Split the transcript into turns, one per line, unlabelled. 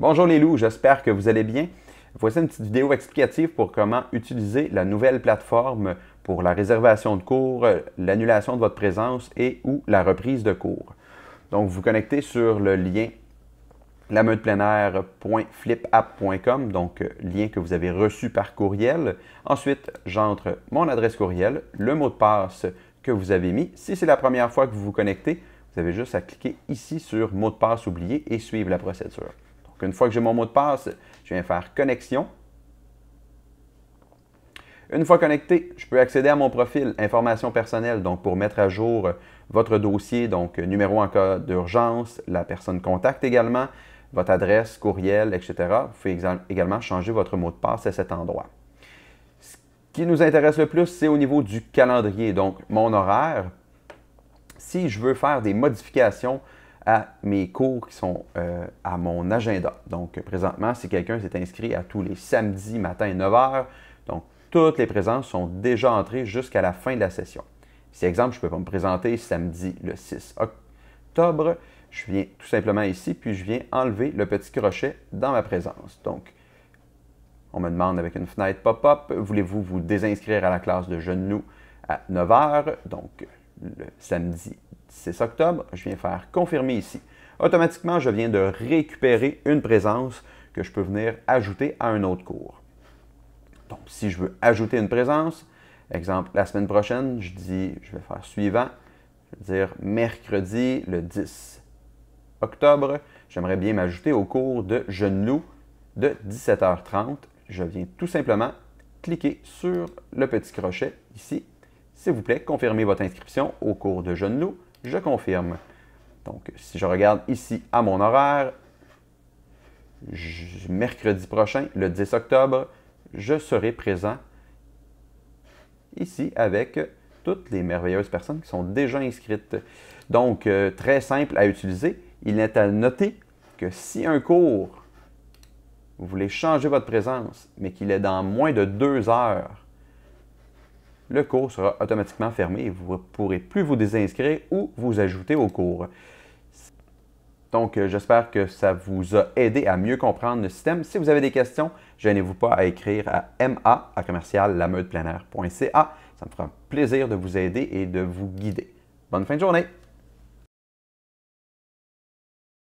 Bonjour les loups, j'espère que vous allez bien. Voici une petite vidéo explicative pour comment utiliser la nouvelle plateforme pour la réservation de cours, l'annulation de votre présence et ou la reprise de cours. Donc, vous connectez sur le lien lameutepleinaire.flipapp.com, donc lien que vous avez reçu par courriel. Ensuite, j'entre mon adresse courriel, le mot de passe que vous avez mis. Si c'est la première fois que vous vous connectez, vous avez juste à cliquer ici sur mot de passe oublié et suivre la procédure. Une fois que j'ai mon mot de passe, je viens faire connexion. Une fois connecté, je peux accéder à mon profil information personnelle, donc pour mettre à jour votre dossier, donc numéro en cas d'urgence, la personne contact également, votre adresse, courriel, etc. Vous pouvez également changer votre mot de passe à cet endroit. Ce qui nous intéresse le plus, c'est au niveau du calendrier, donc mon horaire. Si je veux faire des modifications à mes cours qui sont euh, à mon agenda. Donc, présentement, si quelqu'un s'est inscrit à tous les samedis matin 9 h, donc toutes les présences sont déjà entrées jusqu'à la fin de la session. Si, exemple, je ne peux pas me présenter samedi le 6 octobre, je viens tout simplement ici, puis je viens enlever le petit crochet dans ma présence. Donc, on me demande avec une fenêtre pop-up, voulez-vous vous désinscrire à la classe de genoux à 9 h, donc le samedi 6 octobre, je viens faire confirmer ici. Automatiquement, je viens de récupérer une présence que je peux venir ajouter à un autre cours. Donc, si je veux ajouter une présence, exemple, la semaine prochaine, je dis, je vais faire suivant, je vais dire mercredi le 10 octobre, j'aimerais bien m'ajouter au cours de Jeune de 17h30. Je viens tout simplement cliquer sur le petit crochet ici. S'il vous plaît, confirmez votre inscription au cours de Jeune Je confirme. Donc, si je regarde ici à mon horaire, mercredi prochain, le 10 octobre, je serai présent ici avec toutes les merveilleuses personnes qui sont déjà inscrites. Donc, euh, très simple à utiliser. Il est à noter que si un cours, vous voulez changer votre présence, mais qu'il est dans moins de deux heures, le cours sera automatiquement fermé et vous ne pourrez plus vous désinscrire ou vous ajouter au cours. Donc, euh, j'espère que ça vous a aidé à mieux comprendre le système. Si vous avez des questions, gênez-vous pas à écrire à ma à commercial Ça me fera plaisir de vous aider et de vous guider. Bonne fin de journée!